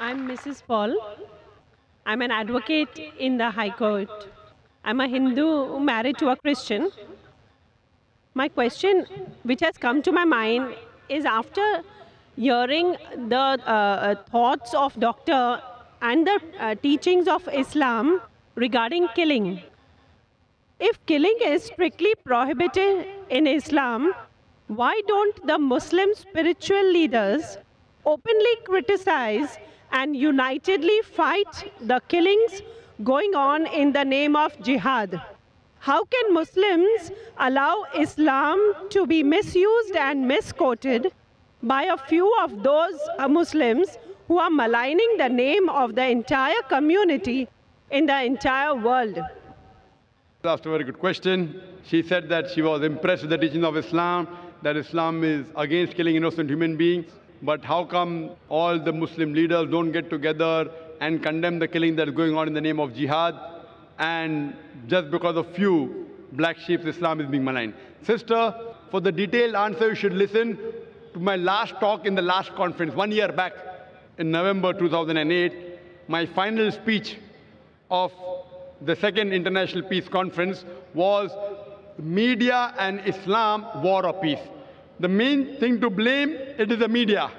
I'm Mrs. Paul. I'm an advocate in the High Court. I'm a Hindu married to a Christian. My question, which has come to my mind, is after hearing the uh, uh, thoughts of doctor and the uh, teachings of Islam regarding killing. If killing is strictly prohibited in Islam, why don't the Muslim spiritual leaders openly criticize and unitedly fight the killings going on in the name of jihad? How can Muslims allow Islam to be misused and misquoted by a few of those uh, Muslims who are maligning the name of the entire community in the entire world? asked a very good question. She said that she was impressed with the teaching of Islam, that Islam is against killing innocent human beings. But how come all the Muslim leaders don't get together and condemn the killing that is going on in the name of jihad? And just because of few black sheep, Islam is being maligned. Sister, for the detailed answer, you should listen to my last talk in the last conference, one year back in November 2008. My final speech of the second International Peace Conference was media and Islam, war or peace. The main thing to blame, it is the media.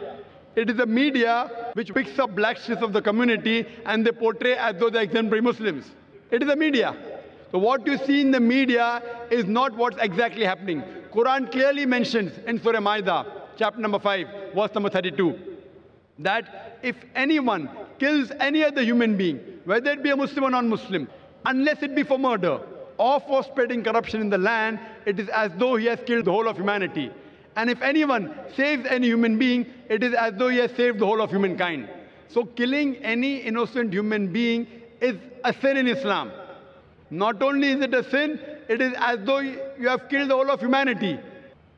It is the media which picks up black sheep of the community and they portray as though they're exemplary Muslims. It is the media. So what you see in the media is not what's exactly happening. Quran clearly mentions in Surah Maida, chapter number 5, verse number 32, that if anyone kills any other human being, whether it be a Muslim or non-Muslim, unless it be for murder or for spreading corruption in the land, it is as though he has killed the whole of humanity. And if anyone saves any human being, it is as though he has saved the whole of humankind. So killing any innocent human being is a sin in Islam. Not only is it a sin, it is as though you have killed the whole of humanity.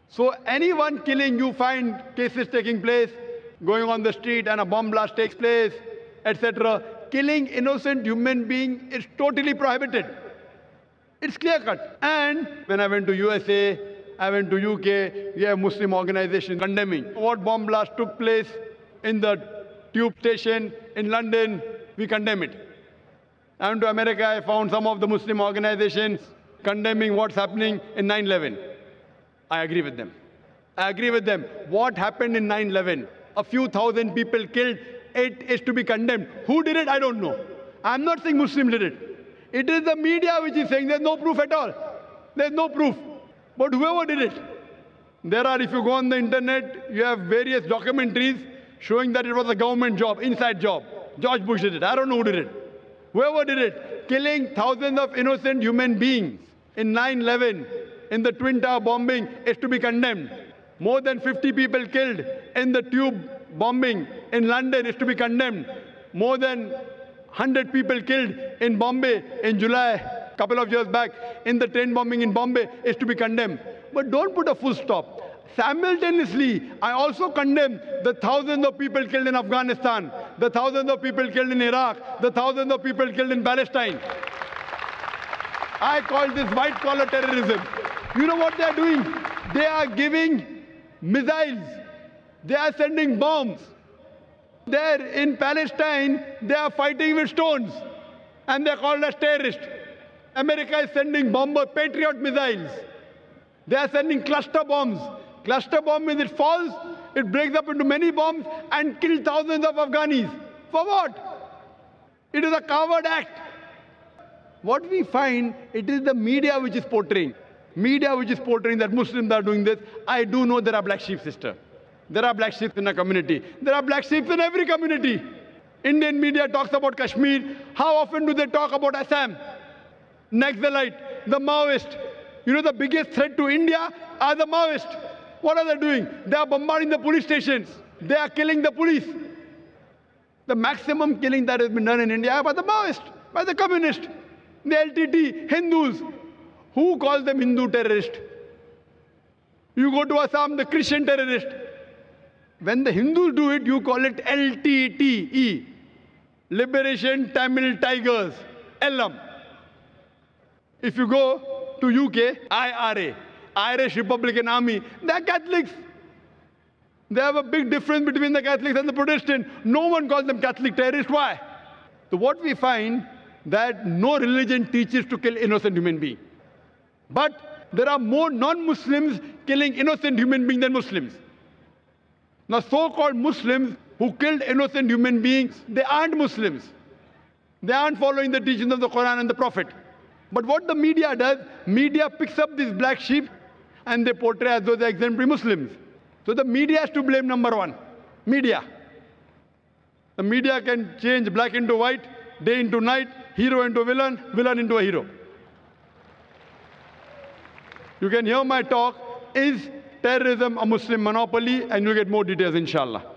So anyone killing, you find cases taking place, going on the street and a bomb blast takes place, etc. Killing innocent human being is totally prohibited. It's clear cut. And when I went to USA, I went to UK, we have Muslim organization condemning what bomb blast took place in the tube station in London, we condemn it. I went to America, I found some of the Muslim organizations condemning what's happening in 9-11. I agree with them. I agree with them. What happened in 9-11? A few thousand people killed. It is to be condemned. Who did it? I don't know. I'm not saying Muslim did it. It is the media which is saying there's no proof at all. There's no proof. But whoever did it, there are, if you go on the internet, you have various documentaries showing that it was a government job, inside job. George Bush did it. I don't know who did it. Whoever did it, killing thousands of innocent human beings in 9-11, in the Twin Tower bombing, is to be condemned. More than 50 people killed in the tube bombing in London is to be condemned. More than 100 people killed in Bombay in July, couple of years back, in the train bombing in Bombay is to be condemned. But don't put a full stop. Simultaneously, I also condemn the thousands of people killed in Afghanistan, the thousands of people killed in Iraq, the thousands of people killed in Palestine. I call this white collar terrorism. You know what they are doing? They are giving missiles, they are sending bombs. There in Palestine, they are fighting with stones and they are called as terrorists. America is sending bomber Patriot missiles. They are sending cluster bombs. Cluster bomb means it falls, it breaks up into many bombs and kills thousands of Afghanis. For what? It is a coward act. What we find, it is the media which is portraying. Media which is portraying that Muslims are doing this. I do know there are black sheep, sister. There are black sheep in a community. There are black sheep in every community. Indian media talks about Kashmir. How often do they talk about Assam? Naxalite, the Maoist. You know the biggest threat to India are the Maoists. What are they doing? They are bombarding the police stations. They are killing the police. The maximum killing that has been done in India by the Maoists, by the communists, the LTT, Hindus. Who calls them Hindu terrorist? You go to Assam, the Christian terrorist. When the Hindus do it, you call it LTTE, Liberation Tamil Tigers, LM. If you go to UK, IRA, Irish Republican Army, they are Catholics. They have a big difference between the Catholics and the Protestant. No one calls them Catholic terrorists. Why? So what we find that no religion teaches to kill innocent human being. But there are more non-Muslims killing innocent human beings than Muslims. Now so-called Muslims who killed innocent human beings, they aren't Muslims. They aren't following the teachings of the Quran and the Prophet. But what the media does, media picks up these black sheep and they portray as they're exemplary Muslims. So the media has to blame number one. Media. The media can change black into white, day into night, hero into villain, villain into a hero. You can hear my talk. Is terrorism a Muslim monopoly? And you'll get more details, inshallah.